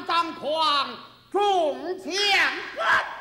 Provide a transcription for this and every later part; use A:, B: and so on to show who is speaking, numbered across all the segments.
A: 张狂众将。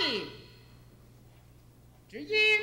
A: 大业，只因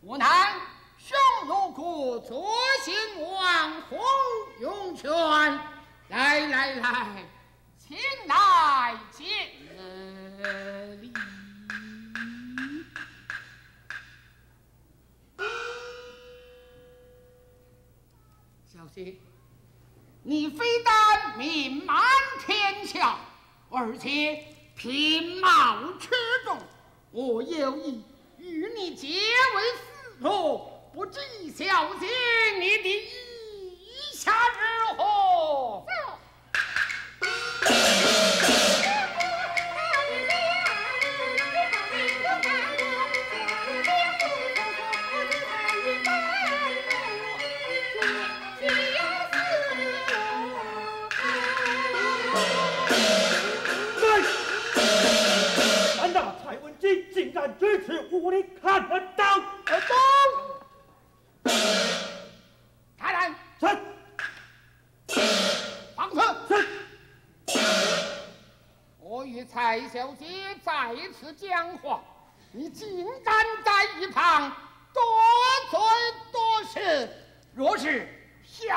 B: 我
A: 乃匈奴国左贤王洪永泉，来来来，请来见礼。小姐，你非但名满天下，而且品貌出众，我有意与你结为私仇，不知小姐你的意下如何？
C: 支持武力看得到？
A: 而东，开来，
C: 是
A: 放肆！
C: 是，
A: 我与蔡小姐再次讲话，你竟敢在一旁多嘴多舌，若是吓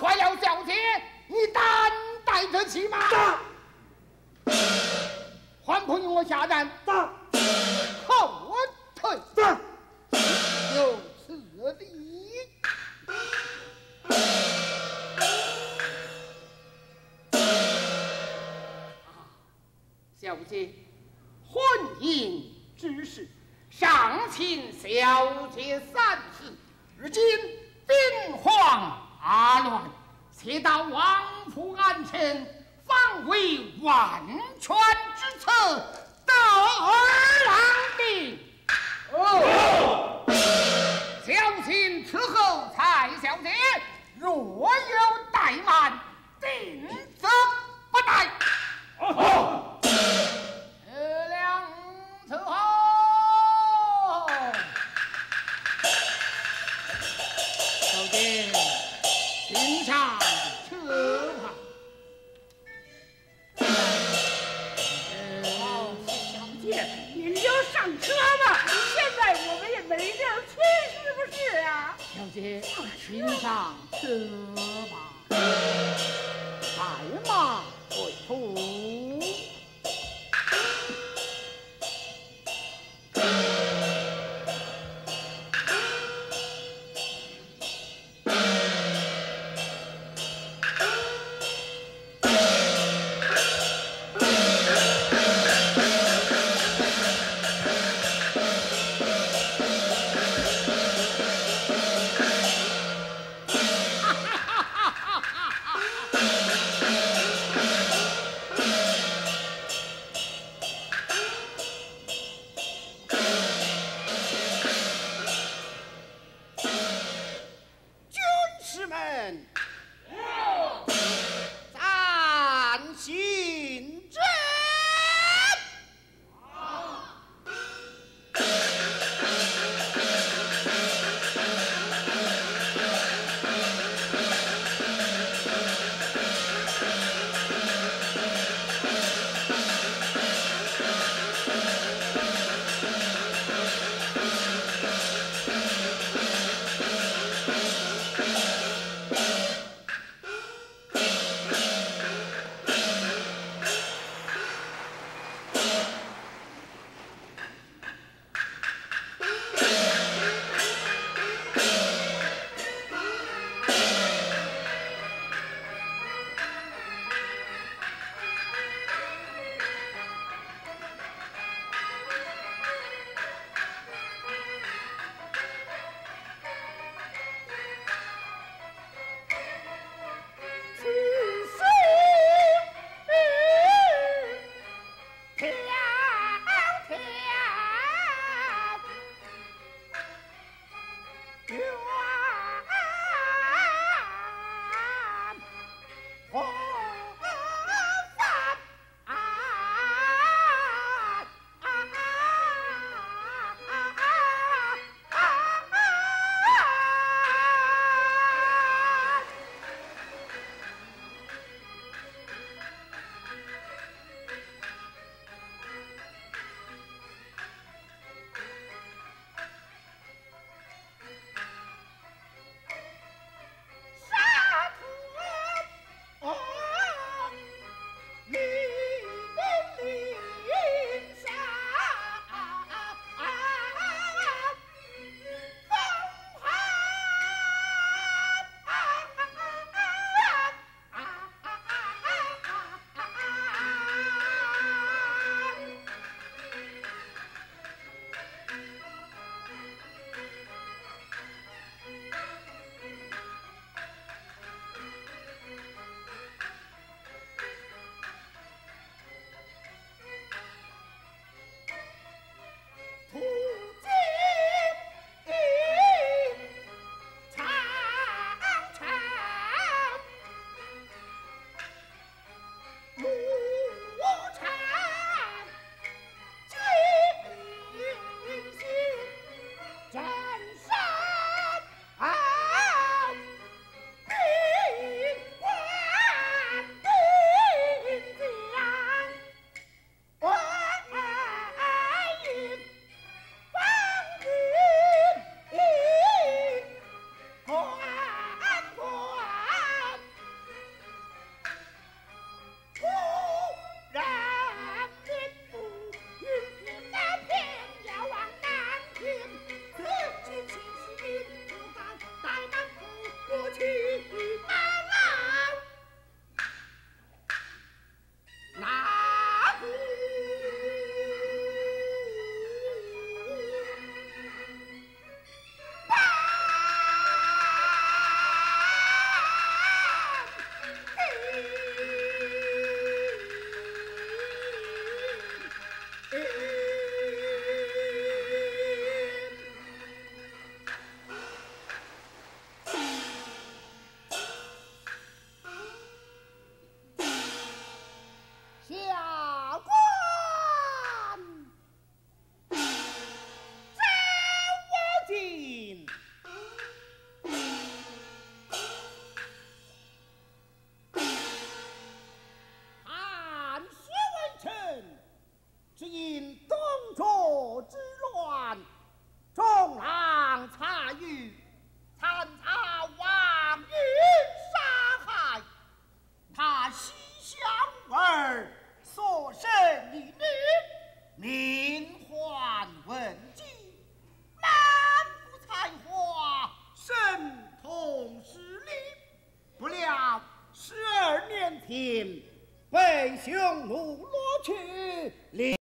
A: 坏了小姐，你担待得起吗？
C: 大
A: 还不与我下战？
C: 大
A: 后退！
C: 大！
A: 有此理！小姐，婚姻之事，尚请小姐三思。如今兵荒马乱，且到王府安身，方为万全之策，得而郎定。哦，小心伺候蔡小姐，若有怠慢，定责不贷。小姐，请上车吧。快马回府。